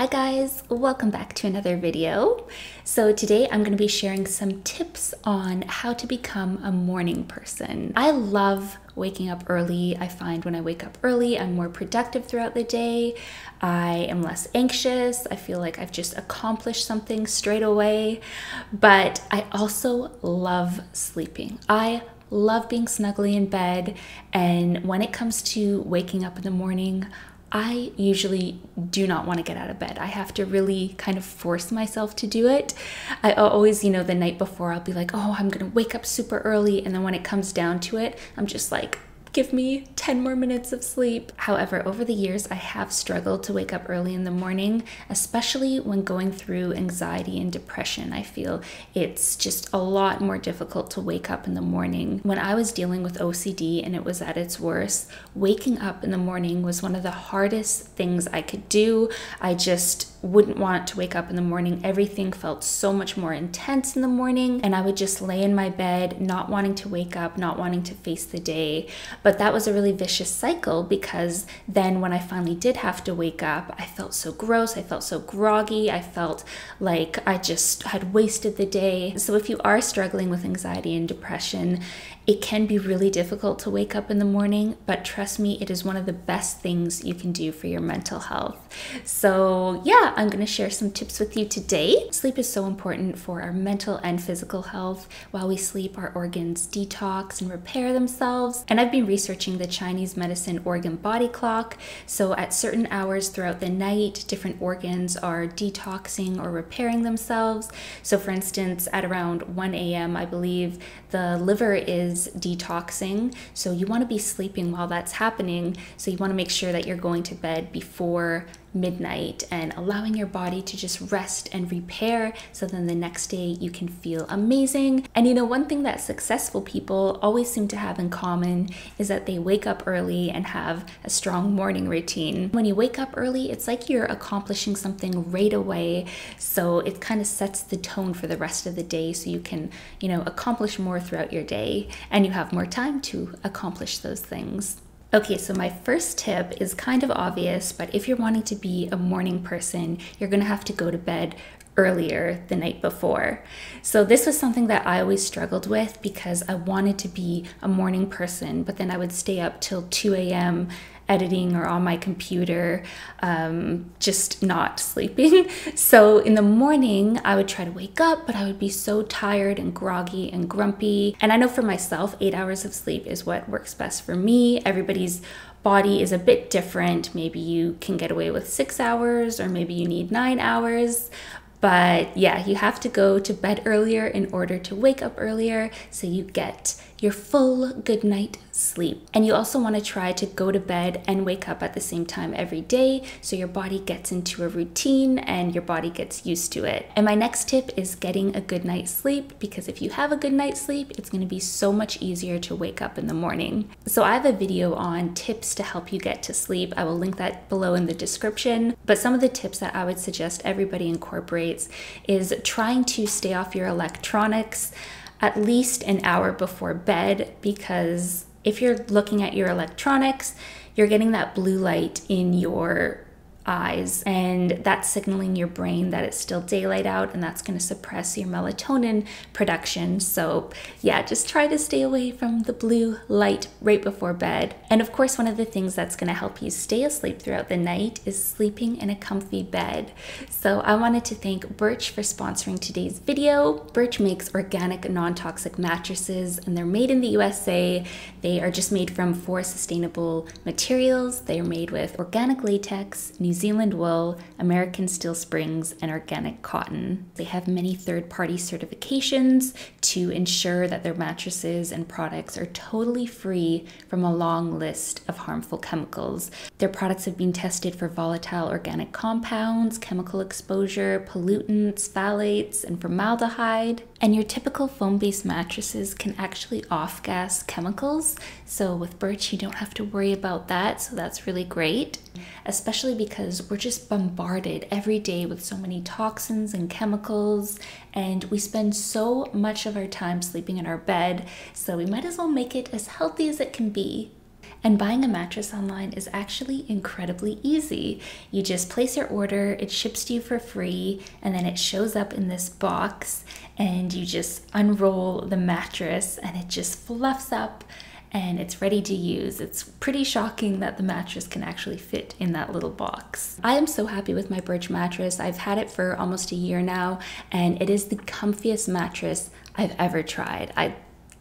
Hi guys, welcome back to another video. So today I'm going to be sharing some tips on how to become a morning person. I love waking up early. I find when I wake up early, I'm more productive throughout the day. I am less anxious. I feel like I've just accomplished something straight away. But I also love sleeping. I love being snuggly in bed. And when it comes to waking up in the morning, I usually do not want to get out of bed. I have to really kind of force myself to do it. I always, you know, the night before, I'll be like, oh, I'm going to wake up super early. And then when it comes down to it, I'm just like, give me 10 more minutes of sleep. However, over the years, I have struggled to wake up early in the morning, especially when going through anxiety and depression. I feel it's just a lot more difficult to wake up in the morning. When I was dealing with OCD and it was at its worst, waking up in the morning was one of the hardest things I could do. I just wouldn't want to wake up in the morning. Everything felt so much more intense in the morning, and I would just lay in my bed, not wanting to wake up, not wanting to face the day. But that was a really vicious cycle because then when I finally did have to wake up, I felt so gross, I felt so groggy, I felt like I just had wasted the day. So if you are struggling with anxiety and depression, it can be really difficult to wake up in the morning, but trust me, it is one of the best things you can do for your mental health. So, yeah, I'm going to share some tips with you today. Sleep is so important for our mental and physical health. While we sleep, our organs detox and repair themselves. And I've been researching the Chinese medicine organ body clock. So, at certain hours throughout the night, different organs are detoxing or repairing themselves. So, for instance, at around 1 a.m., I believe the liver is detoxing. So, you want to be sleeping while that's happening. So, you want to make sure that you're going to bed before midnight and allowing your body to just rest and repair so then the next day you can feel amazing. And you know, one thing that successful people always seem to have in common is that they wake up early and have a strong morning routine. When you wake up early, it's like you're accomplishing something right away. So it kind of sets the tone for the rest of the day so you can, you know, accomplish more throughout your day and you have more time to accomplish those things. Okay, so my first tip is kind of obvious, but if you're wanting to be a morning person, you're gonna have to go to bed earlier the night before. So this was something that I always struggled with because I wanted to be a morning person, but then I would stay up till 2 a.m editing or on my computer, um, just not sleeping. So in the morning, I would try to wake up, but I would be so tired and groggy and grumpy. And I know for myself, eight hours of sleep is what works best for me. Everybody's body is a bit different. Maybe you can get away with six hours, or maybe you need nine hours. But yeah, you have to go to bed earlier in order to wake up earlier so you get your full good night sleep. And you also want to try to go to bed and wake up at the same time every day so your body gets into a routine and your body gets used to it. And my next tip is getting a good night's sleep because if you have a good night's sleep, it's going to be so much easier to wake up in the morning. So I have a video on tips to help you get to sleep. I will link that below in the description. But some of the tips that I would suggest everybody incorporates is trying to stay off your electronics at least an hour before bed because if you're looking at your electronics, you're getting that blue light in your eyes and that's signaling your brain that it's still daylight out and that's going to suppress your melatonin production. So yeah just try to stay away from the blue light right before bed. And of course one of the things that's going to help you stay asleep throughout the night is sleeping in a comfy bed. So i wanted to thank birch for sponsoring today's video. Birch makes organic non-toxic mattresses and they're made in the usa they are just made from four sustainable materials. They are made with organic latex New Zealand wool, American steel springs, and organic cotton. They have many third party certifications to ensure that their mattresses and products are totally free from a long list of harmful chemicals. Their products have been tested for volatile organic compounds, chemical exposure, pollutants, phthalates, and formaldehyde. And your typical foam based mattresses can actually off gas chemicals. So with Birch, you don't have to worry about that. So that's really great, especially because we're just bombarded every day with so many toxins and chemicals. And we spend so much of our time sleeping in our bed. So we might as well make it as healthy as it can be. And buying a mattress online is actually incredibly easy. You just place your order, it ships to you for free, and then it shows up in this box, and you just unroll the mattress and it just fluffs up and it's ready to use. It's pretty shocking that the mattress can actually fit in that little box. I am so happy with my Birch mattress. I've had it for almost a year now, and it is the comfiest mattress I've ever tried. I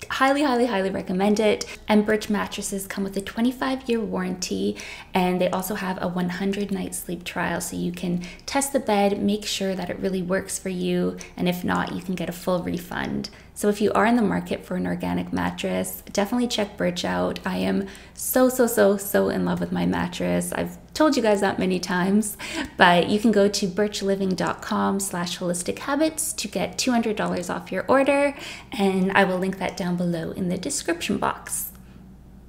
highly, highly, highly recommend it. And Birch mattresses come with a 25 year warranty and they also have a 100 night sleep trial so you can test the bed, make sure that it really works for you, and if not, you can get a full refund. So if you are in the market for an organic mattress, definitely check Birch out. I am so, so, so, so in love with my mattress. I've told you guys that many times, but you can go to birchliving.com slash holistic habits to get $200 off your order, and I will link that down below in the description box.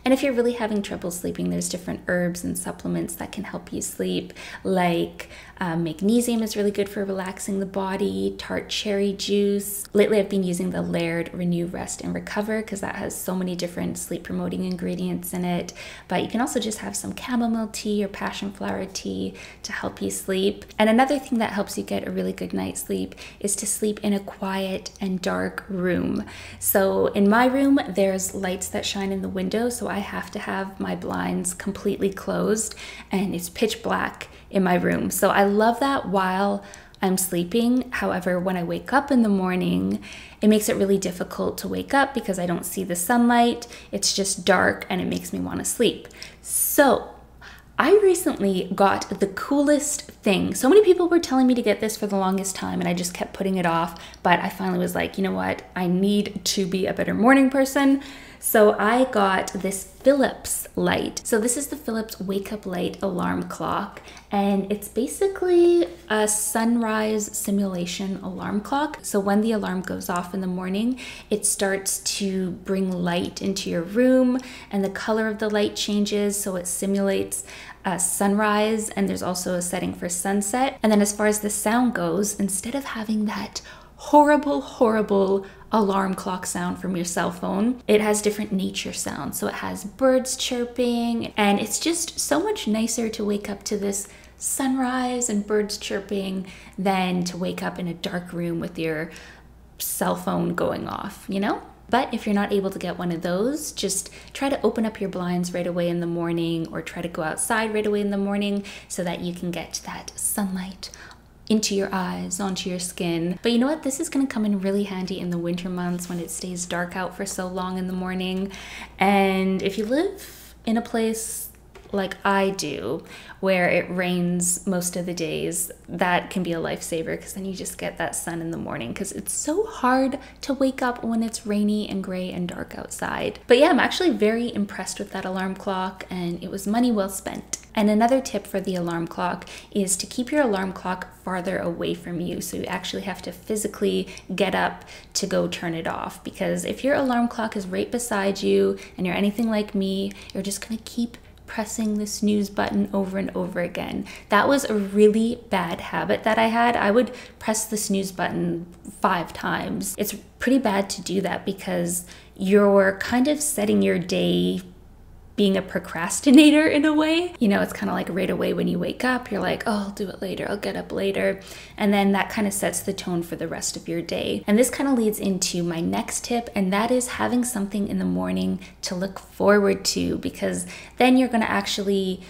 And if you're really having trouble sleeping, there's different herbs and supplements that can help you sleep, like um, magnesium is really good for relaxing the body, tart cherry juice. Lately, I've been using the Laird Renew, Rest, and Recover because that has so many different sleep promoting ingredients in it. But you can also just have some chamomile tea or passion flower tea to help you sleep. And another thing that helps you get a really good night's sleep is to sleep in a quiet and dark room. So in my room, there's lights that shine in the window, so I have to have my blinds completely closed and it's pitch black in my room. So I love that while I'm sleeping. However, when I wake up in the morning, it makes it really difficult to wake up because I don't see the sunlight. It's just dark and it makes me want to sleep. So, I recently got the coolest thing. So many people were telling me to get this for the longest time, and I just kept putting it off. But I finally was like, you know what? I need to be a better morning person. So I got this Philips light. So this is the Philips Wake Up Light alarm clock and it's basically a sunrise simulation alarm clock. So when the alarm goes off in the morning, it starts to bring light into your room and the color of the light changes so it simulates a sunrise and there's also a setting for sunset. And then as far as the sound goes, instead of having that horrible, horrible alarm clock sound from your cell phone. It has different nature sounds. So it has birds chirping, and it's just so much nicer to wake up to this sunrise and birds chirping than to wake up in a dark room with your cell phone going off, you know? But if you're not able to get one of those, just try to open up your blinds right away in the morning or try to go outside right away in the morning so that you can get that sunlight into your eyes, onto your skin. But you know what? This is gonna come in really handy in the winter months when it stays dark out for so long in the morning. And if you live in a place like I do, where it rains most of the days, that can be a lifesaver because then you just get that sun in the morning because it's so hard to wake up when it's rainy and gray and dark outside. But yeah, I'm actually very impressed with that alarm clock and it was money well spent. And another tip for the alarm clock is to keep your alarm clock farther away from you. So you actually have to physically get up to go turn it off. Because if your alarm clock is right beside you and you're anything like me, you're just gonna keep pressing the snooze button over and over again. That was a really bad habit that I had. I would press the snooze button five times. It's pretty bad to do that because you're kind of setting your day being a procrastinator in a way. You know, it's kind of like right away when you wake up, you're like, oh, I'll do it later, I'll get up later. And then that kind of sets the tone for the rest of your day. And this kind of leads into my next tip, and that is having something in the morning to look forward to because then you're going to actually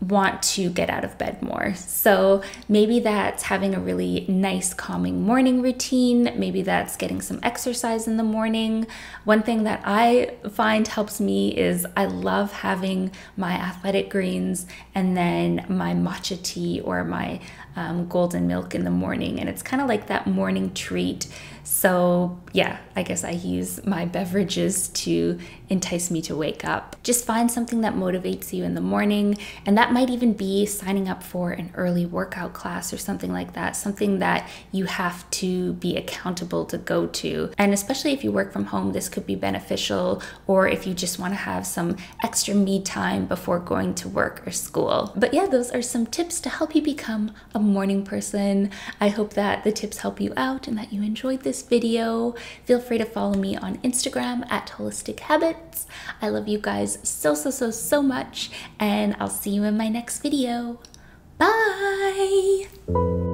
want to get out of bed more. So maybe that's having a really nice, calming morning routine. Maybe that's getting some exercise in the morning. One thing that I find helps me is I love having my athletic greens and then my matcha tea or my um, golden milk in the morning. And it's kind of like that morning treat so, yeah, I guess I use my beverages to entice me to wake up. Just find something that motivates you in the morning, and that might even be signing up for an early workout class or something like that, something that you have to be accountable to go to. And especially if you work from home, this could be beneficial, or if you just want to have some extra me time before going to work or school. But yeah, those are some tips to help you become a morning person. I hope that the tips help you out and that you enjoyed this this video. Feel free to follow me on Instagram at Holistic Habits. I love you guys so, so, so, so much, and I'll see you in my next video. Bye!